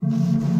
Música